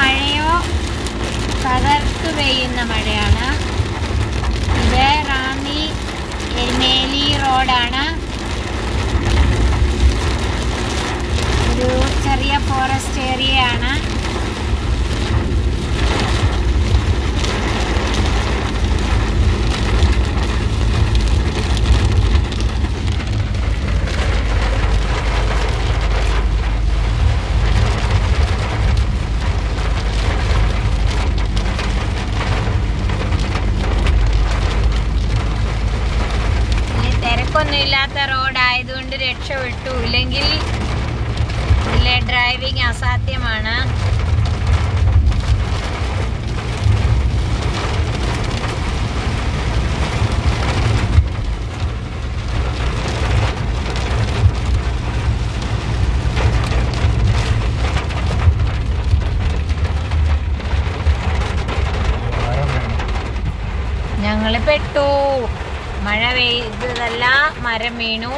മഴയോ പകർത്ത് പെയ്യുന്ന മഴയാണ്. ഇത് റാന്നി എരുമേലി റോഡാണ്. ഒരു ചെറിയ ഫോറസ്റ്റ് ഏരിയയാണ്. ഇല്ലാത്ത റോഡായതുകൊണ്ട് രക്ഷപ്പെട്ടു. ഇല്ലെങ്കിൽ ഡ്രൈവിംഗ് അസാധ്യമാണ്. മഴ പെയ്തതല്ല മരം വീണു.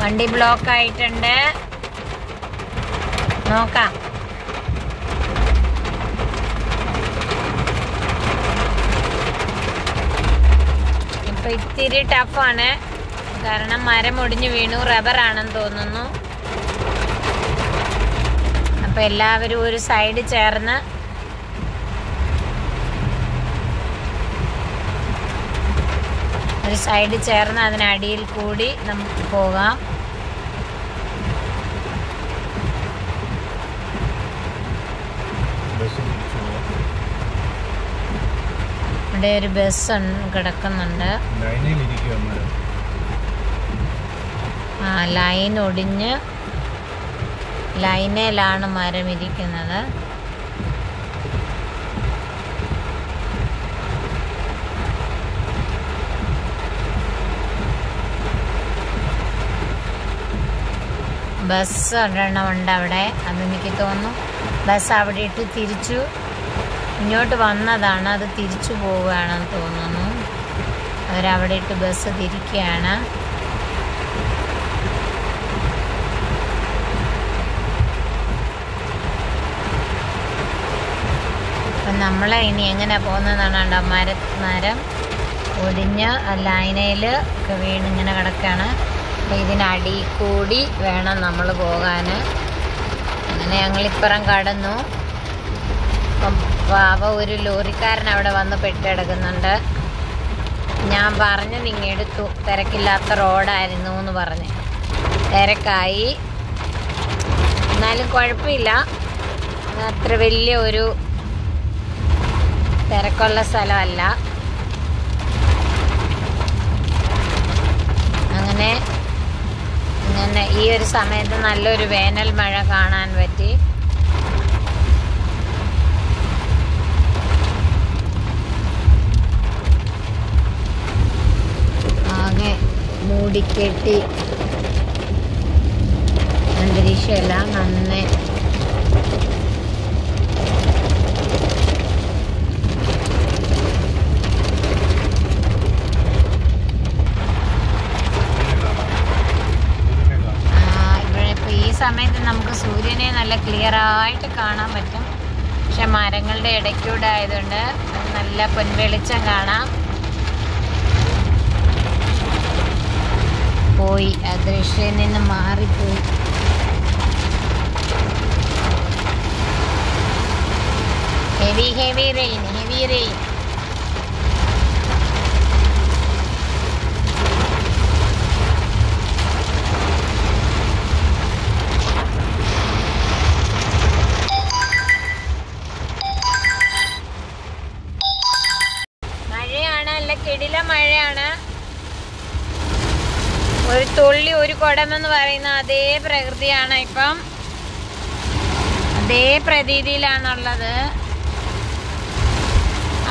വണ്ടി ബ്ലോക്ക് ആയിട്ടുണ്ട്. നോക്കാം. ഇപ്പൊ ഇത്തിരി ടഫാണ് കാരണം മരം ഒടിഞ്ഞു വീണു. റബ്ബറാണെന്ന് തോന്നുന്നു. അപ്പൊ എല്ലാവരും ഒരു സൈഡ് ചേർന്ന് ഒരു സൈഡ് ചേർന്ന് അതിനടിയിൽ കൂടി നമുക്ക് പോകാം. ഇവിടെ ഒരു ബസ് കിടക്കുന്നുണ്ട്. ആ ലൈൻ ഒടിഞ്ഞ് ലൈനയിലാണ് മരം ഇരിക്കുന്നത്. ബസ് ഒരെണ്ണം ഉണ്ട് അവിടെ. അതെനിക്ക് തോന്നുന്നു ബസ് അവിടെ ഇട്ട് തിരിച്ചു. ഇങ്ങോട്ട് വന്നതാണ് അത് തിരിച്ചു പോവുകയാണെന്ന് തോന്നുന്നു. അവരവിടെ ഇട്ട് ബസ് തിരിക്കുകയാണ്. അപ്പം നമ്മൾ ഇനി എങ്ങനെ പോകുന്നതാണ് മര മരം ഒടിഞ്ഞ് ലൈനയിൽ ഒക്കെ വീണിങ്ങനെ കിടക്കുകയാണ്. ഇതിനടി കൂടി വേണം നമ്മൾ പോകാൻ അങ്ങനെ ഞങ്ങളിപ്പുറം കടന്നു. പാവ ഒരു ലോറിക്കാരൻ അവിടെ വന്ന് പെട്ടിടക്കുന്നുണ്ട്. ഞാൻ പറഞ്ഞു നിങ്ങെടുത്തു തിരക്കില്ലാത്ത റോഡായിരുന്നു എന്ന് പറഞ്ഞ്. തിരക്കായി. എന്നാലും കുഴപ്പമില്ല. അത്ര വലിയ ഒരു തിരക്കുള്ള സ്ഥലമല്ല. അങ്ങനെ ഇങ്ങനെ ഈ ഒരു സമയത്ത് നല്ലൊരു വേനൽ മഴ കാണാൻ പറ്റി. ആകെ മൂടിക്കെട്ടി. അന്തരീക്ഷമെല്ലാം നന്നേ ആ, ഇവിടെ ഇപ്പോൾ ഈ സമയത്ത് നമുക്ക് സൂര്യനെ നല്ല ക്ലിയർ ആയിട്ട് കാണാൻ പറ്റും. പക്ഷെ മരങ്ങളുടെ ഇടയ്ക്കൂടെ ആയതുകൊണ്ട് നല്ല പൊൻവെളിച്ചം കാണാം. പോയി ആ ദൃശ്യം നിന്ന് മാറിപ്പോയി. Heavy heavy rain heavy rain കിടില മഴയാണ്. ഒരു തുള്ളി ഒരു കുടമെന്ന് പറയുന്ന അതേ പ്രകൃതിയാണ് ഇപ്പം. അതേ പ്രതീതിയിലാണുള്ളത്.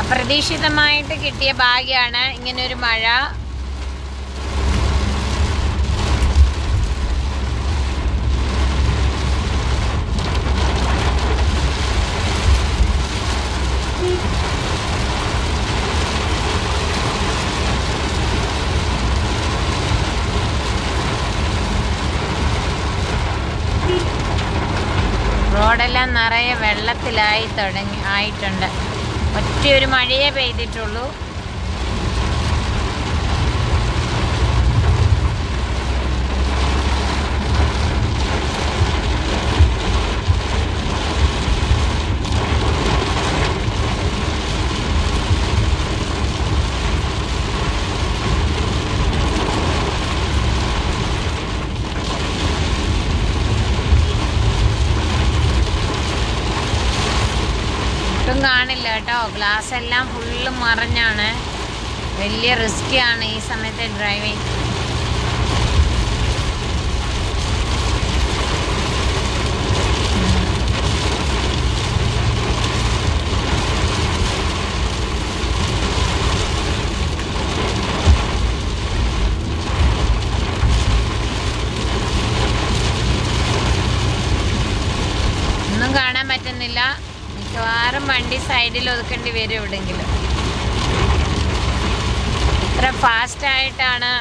അപ്രതീക്ഷിതമായിട്ട് കിട്ടിയ ഭാഗ്യമാണ് ഇങ്ങനൊരു മഴ. റോഡെല്ലാം നിറയെ വെള്ളത്തിലായി തുടങ്ങി ആയിട്ടുണ്ട്. ഒറ്റയൊരു മഴയേ പെയ്തിട്ടുള്ളൂ. ഒട്ടും കാണില്ല കേട്ടോ. ഗ്ലാസ് എല്ലാം ഫുള്ള് മറിഞ്ഞാണ്. വലിയ റിസ്ക്കിയാണ് ഈ സമയത്തെ ഡ്രൈവിംഗ് മിക്കവാറും വണ്ടി സൈഡിൽ ഒതുക്കേണ്ടി വരും എവിടെങ്കിലും എത്ര ഫാസ്റ്റായിട്ടാണ്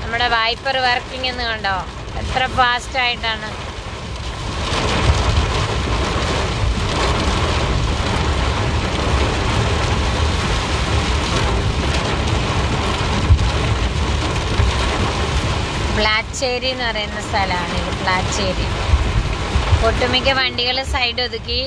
നമ്മുടെ വൈപ്പർ വർക്കിംഗ് എന്ന് കണ്ടോ? എത്ര ഫാസ്റ്റായിട്ടാണ് പ്ലാച്ചേരി എന്ന് പറയുന്ന സ്ഥലമാണ് ഇത് പ്ലാച്ചേരി ഒട്ടുമിക്ക വണ്ടികൾ സൈഡ് ഒതുക്കി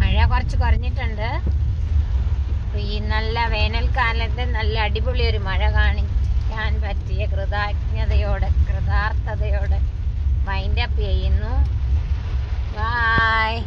മഴ അപ്പൊ ഈ നല്ല വേനൽക്കാലത്ത് നല്ല അടിപൊളി ഒരു മഴ കാണിക്കാൻ പറ്റിയ കൃതാജ്ഞതയോടെ കൃതാർത്ഥതയോടെ വൈൻഡപ്പ് ചെയ്യുന്നു. ബായ്